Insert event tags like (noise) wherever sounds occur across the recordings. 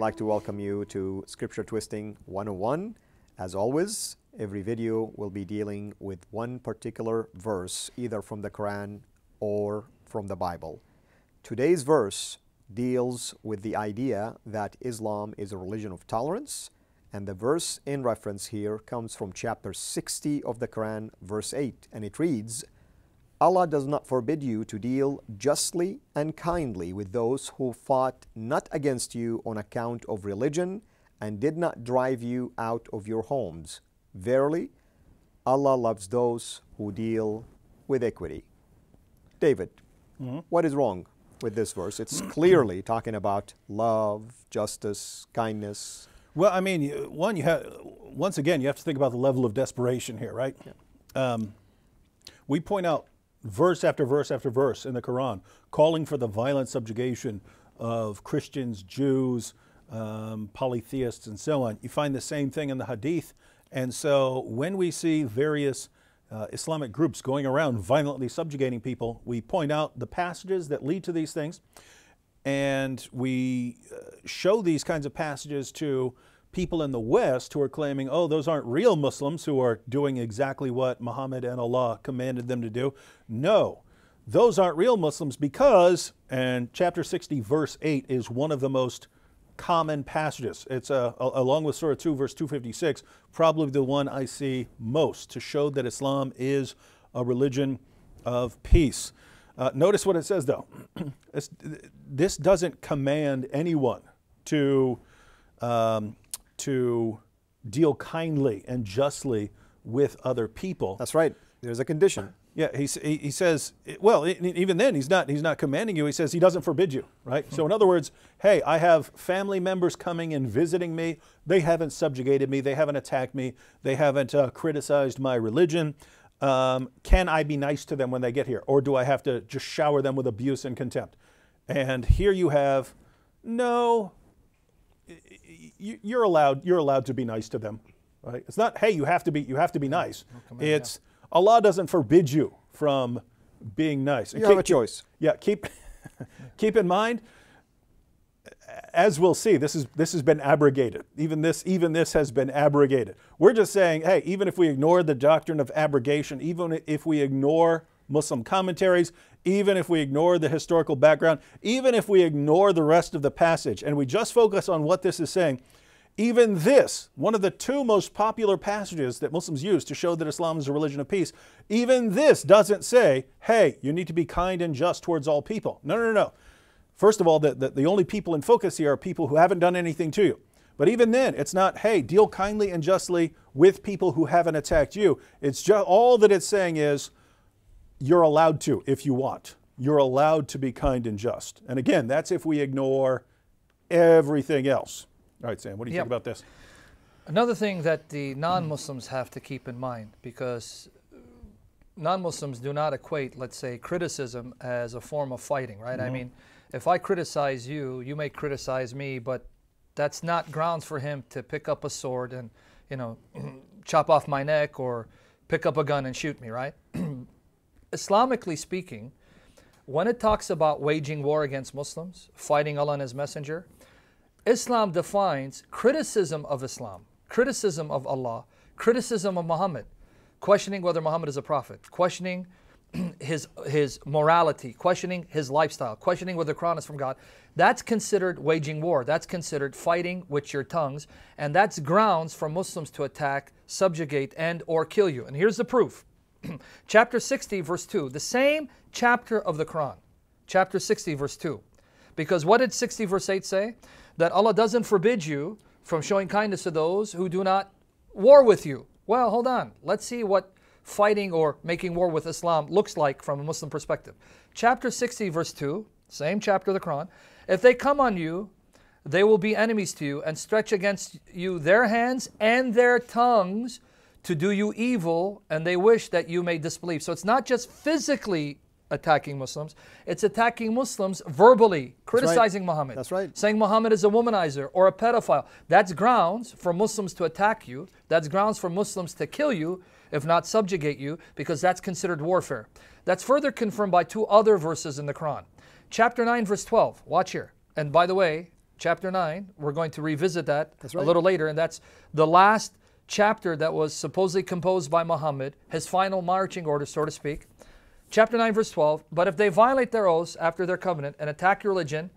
I'd like to welcome you to Scripture Twisting 101. As always, every video will be dealing with one particular verse, either from the Quran or from the Bible. Today's verse deals with the idea that Islam is a religion of tolerance, and the verse in reference here comes from chapter 60 of the Quran, verse 8, and it reads, Allah does not forbid you to deal justly and kindly with those who fought not against you on account of religion and did not drive you out of your homes. Verily, Allah loves those who deal with equity. David, Mm-hmm. what is wrong with this verse? It's (clears throat) clearly talking about love, justice, kindness. Well, I mean, one, you have once again, you have to think about the level of desperation here, right? Um, we point out verse after verse after verse in the Quran calling for the violent subjugation of Christians, Jews, um, polytheists, and so on. You find the same thing in the Hadith. And so when we see various uh, Islamic groups going around violently subjugating people, we point out the passages that lead to these things and we uh, show these kinds of passages to people in the West who are claiming, oh, those aren't real Muslims who are doing exactly what Muhammad and Allah commanded them to do. No, those aren't real Muslims because, and chapter 60, verse 8 is one of the most common passages. It's uh, along with Surah 2, verse 256, probably the one I see most to show that Islam is a religion of peace. Uh, notice what it says, though. (clears throat) This- doesn't command anyone to, um, to deal kindly and justly with other people. That's right. There's a condition. Yeah, he, he, says, well, e- even then, he's not, he's not commanding you. He says he doesn't forbid you, right? So, in other words, hey, I have family members coming and visiting me. They haven't subjugated me. They haven't attacked me. They haven't uh, criticized my religion. Um, can I be nice to them when they get here? Or do I have to just shower them with abuse and contempt? And here you have, no, you're allowed you're allowed to be nice to them right? It's not hey you have to be you have to be nice. it's allah doesn't forbid you from being nice. And You have keep- a choice. yeah keep (laughs) keep in mind as we'll see this is this has been abrogated. Even this even this has been abrogated. We're just saying hey even if we ignore the doctrine of abrogation even if we ignore muslim commentaries even if we ignore the historical background even if we ignore the rest of the passage and we just focus on what this is saying even this, one of the two most popular passages that Muslims use to show that Islam is a religion of peace, even this doesn't say, hey, you need to be kind and just towards all people. No, no, no. First of all, the, the, the only people in focus here are people who haven't done anything to you. But even then, it's not, hey, deal kindly and justly with people who haven't attacked you. It's just all that it's saying is, you're allowed to if you want. You're allowed to be kind and just. And again, that's if we ignore everything else. All right, Sam, what do you Yep. think about this? Another thing that the non-Muslims have to keep in mind, because non-Muslims do not equate, let's say, criticism as a form of fighting, right? I mean, if I criticize you, you may criticize me, but that's not grounds for him to pick up a sword and, you know, (clears throat) chop off my neck or pick up a gun and shoot me, right? (clears throat) Islamically speaking, when it talks about waging war against Muslims, fighting Allah and His Messenger, Islam defines criticism of Islam, criticism of Allah, criticism of Muhammad, questioning whether Muhammad is a prophet, questioning (clears throat) his his morality, questioning his lifestyle, questioning whether the Quran is from God. That's considered waging war. That's considered fighting with your tongues, and that's grounds for Muslims to attack, subjugate, and or kill you. And here's the proof. (clears throat) chapter 60 verse 2, the same chapter of the Quran. Chapter 60 verse 2. Because what did 60 verse 8 say? That Allah doesn't forbid you from showing kindness to those who do not war with you. Well, hold on. Let's see what fighting or making war with Islam looks like from a Muslim perspective. Chapter 60 verse 2, same chapter of the Quran. If they come on you, they will be enemies to you and stretch against you their hands and their tongues to do you evil, and they wish that you may disbelieve. So it's not just physically attacking Muslims, it's attacking Muslims verbally, criticizing Muhammad. That's right. Saying Muhammad is a womanizer or a pedophile. That's grounds for Muslims to attack you. That's grounds for Muslims to kill you, if not subjugate you, because that's considered warfare. That's further confirmed by two other verses in the Quran. Chapter 9, verse 12. Watch here. And by the way, chapter 9. We're going to revisit that That's a little later, and that's the last chapter that was supposedly composed by Muhammad, his final marching order, so to speak. Chapter 9, verse 12. But if they violate their oaths after their covenant and attack your religion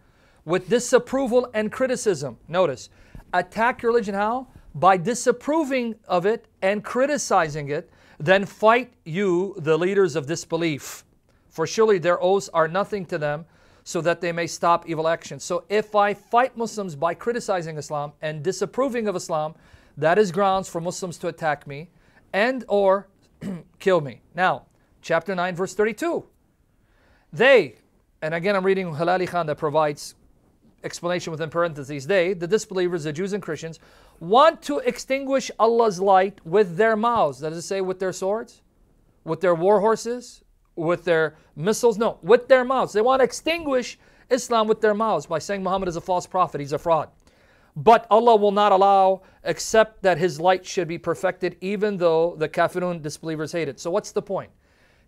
with disapproval and criticism, notice, attack your religion how? By disapproving of it and criticizing it, then fight you, the leaders of disbelief. For surely their oaths are nothing to them, so that they may stop evil actions. So if I fight Muslims by criticizing Islam and disapproving of Islam, that is grounds for Muslims to attack me and or (clears throat) kill me. Now, chapter 9, verse 32. They, and again I'm reading Hilali Khan that provides explanation within parentheses, they, the disbelievers, the Jews and Christians, want to extinguish Allah's light with their mouths. That is to say, with their swords, with their war horses, with their missiles. No, with their mouths. They want to extinguish Islam with their mouths by saying Muhammad is a false prophet, he's a fraud. But Allah will not allow except that his light should be perfected, even though the kafirun disbelievers hate it. So, what's the point?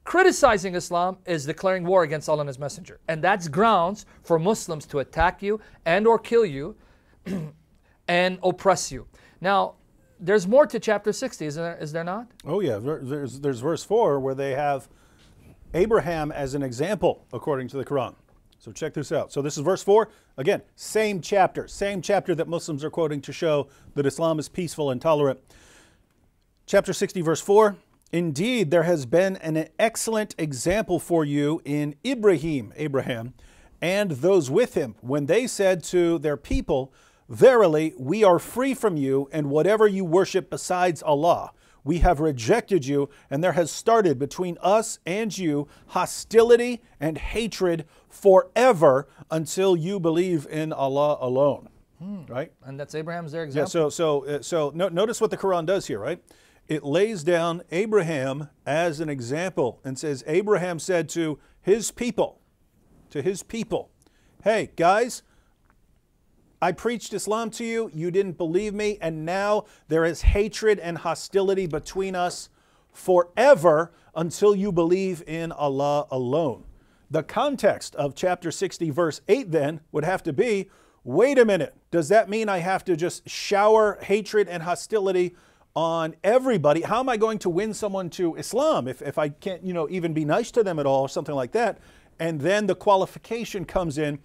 Criticizing Islam is declaring war against Allah and His Messenger, and that's grounds for Muslims to attack you and or kill you (clears throat) and oppress you. Now, there's more to chapter 60, isn't there, is there not? Oh yeah, there's there's verse four where they have Abraham as an example according to the Quran. So check this out. So this is verse four. Again, same chapter, same chapter that Muslims are quoting to show that Islam is peaceful and tolerant. Chapter 60, verse 4 Indeed, there has been an excellent example for you in Ibrahim, Abraham, and those with him, when they said to their people, Verily, we are free from you and whatever you worship besides Allah. We have rejected you, and there has started between us and you hostility and hatred forever until you believe in Allah alone. Right? And that's Abraham's their Yeah, example. so so uh, so no, notice what the Quran does here, right? It lays down Abraham as an example and says Abraham said to his people, to his people, "Hey guys, I preached Islam to you, you didn't believe me, and now there is hatred and hostility between us forever until you believe in Allah alone." The context of chapter 60 verse 8 then would have to be wait a minute, does that mean I have to just shower hatred and hostility on everybody? How am I going to win someone to Islam if, if I can't, you know, even be nice to them at all or something like that? And then the qualification comes in,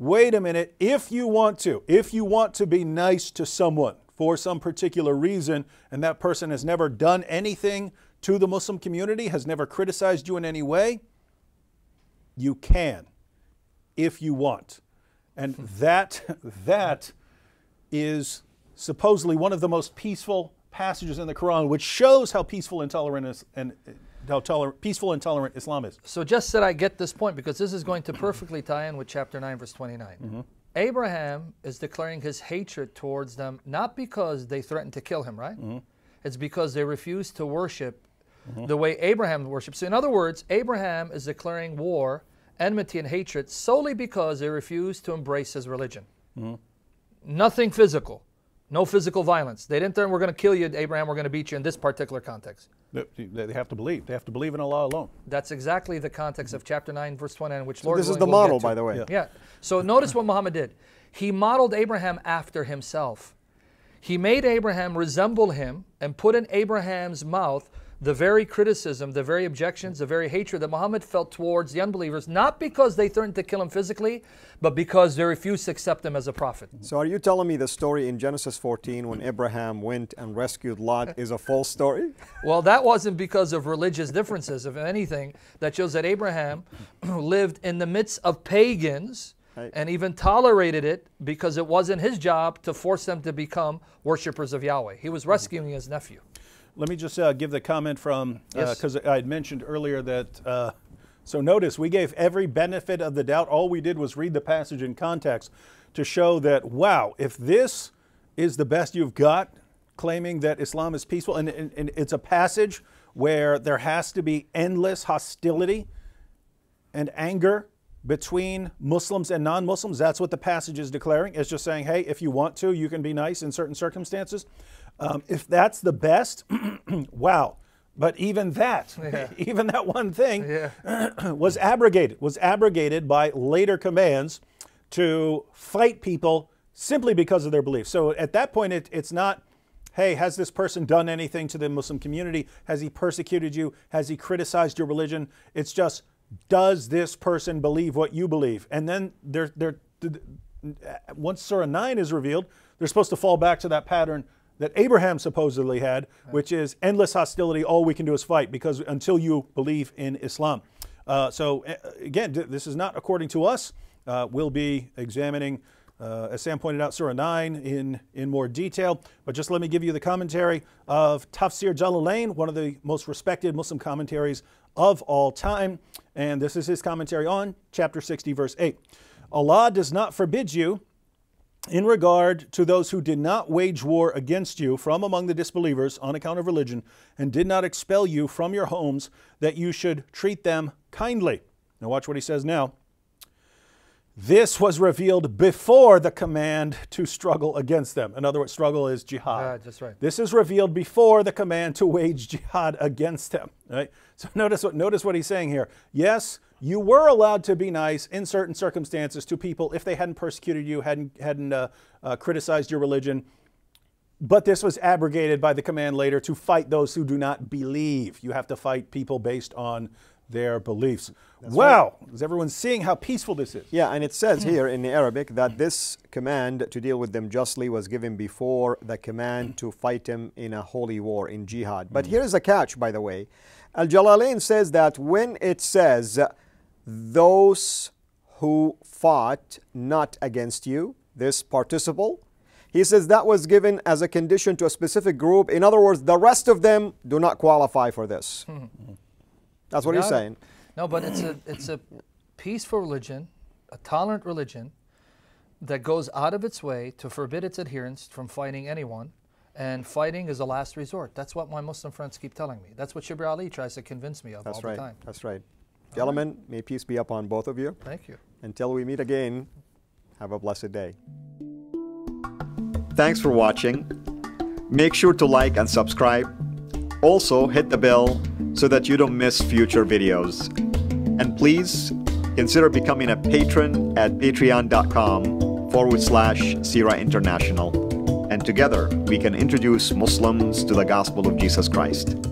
wait a minute, if you want to, if you want to be nice to someone for some particular reason, and that person has never done anything to the Muslim community, has never criticized you in any way, you can if you want. And hmm. that that is supposedly one of the most peaceful passages in the Quran, which shows how peaceful and tolerant is, and how tolerant, peaceful and tolerant Islam is. So just that I get this point, because this is going to perfectly tie in with chapter 9, verse 29. Mm-hmm. Abraham is declaring his hatred towards them, not because they threatened to kill him, right? Mm-hmm. It's because they refused to worship mm-hmm. the way Abraham worshipped. So, in other words, Abraham is declaring war, enmity, and hatred solely because they refused to embrace his religion. Nothing physical, no physical violence. They didn't think we're going to kill you, Abraham, we're going to beat you in this particular context. They they have to believe. They have to believe in Allah alone. That's exactly the context of chapter 9, verse 29, which So Lord this is the we'll model, by the way. Yeah. Yeah. So notice what Muhammad did. He modeled Abraham after himself. He made Abraham resemble him and put in Abraham's mouth the very criticism, the very objections, the very hatred that Muhammad felt towards the unbelievers, not because they threatened to kill him physically, but because they refused to accept him as a prophet. So are you telling me the story in Genesis 14 when Abraham went and rescued Lot is a false story? (laughs) Well, that wasn't because of religious differences, if anything. That shows that Abraham (clears throat) lived in the midst of pagans and even tolerated it because it wasn't his job to force them to become worshippers of Yahweh. He was mm-hmm. rescuing his nephew. Let me just uh, give the comment from Yes. because I had mentioned earlier that. Uh, so notice we gave every benefit of the doubt. All we did was read the passage in context to show that wow, if this is the best you've got, claiming that Islam is peaceful, and, and, and it's a passage where there has to be endless hostility and anger between Muslims and non Muslims. That's what the passage is declaring. It's just saying, hey, if you want to, you can be nice in certain circumstances. Um, if that's the best, (clears throat) wow. But even that, (laughs) Yeah. (laughs) even that one thing Yeah. (clears throat) was abrogated, was abrogated by later commands to fight people simply because of their belief. So at that point, it, it's not, hey, has this person done anything to the Muslim community? Has he persecuted you? Has he criticized your religion? It's just, does this person believe what you believe? And then they're, they're, once Surah 9 is revealed, they're supposed to fall back to that pattern that Abraham supposedly had, which is endless hostility. All we can do is fight because until you believe in Islam. Uh, so again, this is not according to us. Uh, we'll be examining, uh, as Sam pointed out, Surah 9 in, in more detail. But just let me give you the commentary of Tafsir Jalalain, one of the most respected Muslim commentaries of all time. And this is his commentary on chapter 60, verse 8. Allah does not forbid you in regard to those who did not wage war against you from among the disbelievers on account of religion, and did not expel you from your homes, that you should treat them kindly. Now, watch what he says now. This was revealed before the command to struggle against them. In other words, struggle is jihad. Ah, that's right. This is revealed before the command to wage jihad against them. Right? So (laughs) notice what notice what he's saying here. Yes, you were allowed to be nice in certain circumstances to people if they hadn't persecuted you, hadn't, hadn't uh, uh, criticized your religion. But this was abrogated by the command later to fight those who do not believe. You have to fight people based on their beliefs. That's wow, right. is everyone seeing how peaceful this is? Yeah, and it says here in the Arabic that this command to deal with them justly was given before the command to fight them in a holy war, in jihad. But mm. here is a catch, by the way. Al Jalalain says that when it says those who fought not against you, this participle. He says that was given as a condition to a specific group. In other words, the rest of them do not qualify for this. Hmm. That's what he's saying. No, but it's a it's a peaceful religion, a tolerant religion that goes out of its way to forbid its adherents from fighting anyone. And fighting is a last resort. That's what my Muslim friends keep telling me. That's what Shabir Ally tries to convince me of That's all right. the time. That's right. Gentlemen, may peace be upon both of you. Thank you. Until we meet again, have a blessed day. Thanks for watching. Make sure to like and subscribe. Also, hit the bell so that you don't miss future videos. And please consider becoming a patron at patreon.com forward slash CIRA International. And together we can introduce Muslims to the gospel of Jesus Christ.